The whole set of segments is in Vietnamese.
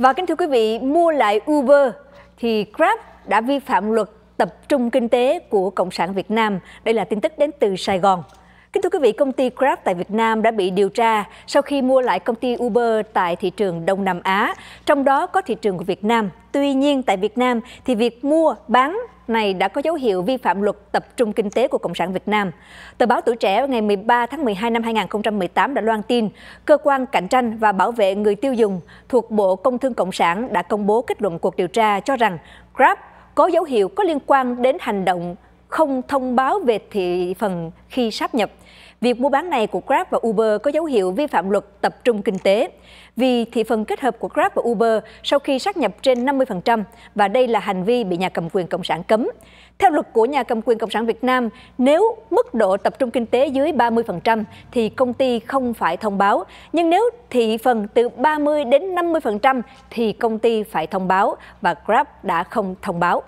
Và kính thưa quý vị, mua lại Uber thì Grab đã vi phạm luật tập trung kinh tế của Cộng sản Việt Nam. Đây là tin tức đến từ Sài Gòn. Kính thưa quý vị, công ty Grab tại Việt Nam đã bị điều tra sau khi mua lại công ty Uber tại thị trường Đông Nam Á, trong đó có thị trường của Việt Nam. Tuy nhiên, tại Việt Nam thì việc mua, bán này đã có dấu hiệu vi phạm luật tập trung kinh tế của Cộng sản Việt Nam. Tờ báo Tuổi Trẻ ngày 13 tháng 12 năm 2018 đã loan tin, Cơ quan Cạnh tranh và Bảo vệ người tiêu dùng thuộc Bộ Công Thương Cộng sản đã công bố kết luận cuộc điều tra cho rằng Grab có dấu hiệu có liên quan đến hành động không thông báo về thị phần khi sáp nhập. Việc mua bán này của Grab và Uber có dấu hiệu vi phạm luật tập trung kinh tế vì thị phần kết hợp của Grab và Uber sau khi sát nhập trên 50% và đây là hành vi bị nhà cầm quyền Cộng sản cấm. Theo luật của nhà cầm quyền Cộng sản Việt Nam, nếu mức độ tập trung kinh tế dưới 30% thì công ty không phải thông báo, nhưng nếu thị phần từ 30 đến 50% thì công ty phải thông báo và Grab đã không thông báo.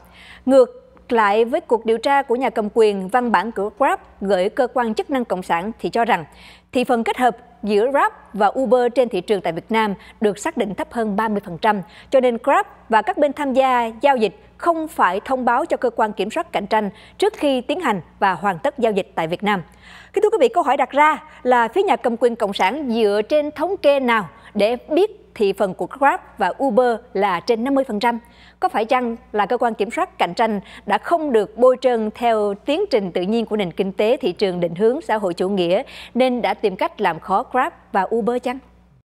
Ngược lại với cuộc điều tra của nhà cầm quyền, văn bản của Grab gửi cơ quan chức năng cộng sản thì cho rằng thị phần kết hợp giữa Grab và Uber trên thị trường tại Việt Nam được xác định thấp hơn 30%, cho nên Grab và các bên tham gia giao dịch không phải thông báo cho cơ quan kiểm soát cạnh tranh trước khi tiến hành và hoàn tất giao dịch tại Việt Nam. Kính thưa quý vị, câu hỏi đặt ra là phía nhà cầm quyền cộng sản dựa trên thống kê nào để biết thị phần của Grab và Uber là trên 50%. Có phải chăng là cơ quan kiểm soát cạnh tranh đã không được bôi trơn theo tiến trình tự nhiên của nền kinh tế, thị trường định hướng xã hội chủ nghĩa, nên đã tìm cách làm khó Grab và Uber chăng?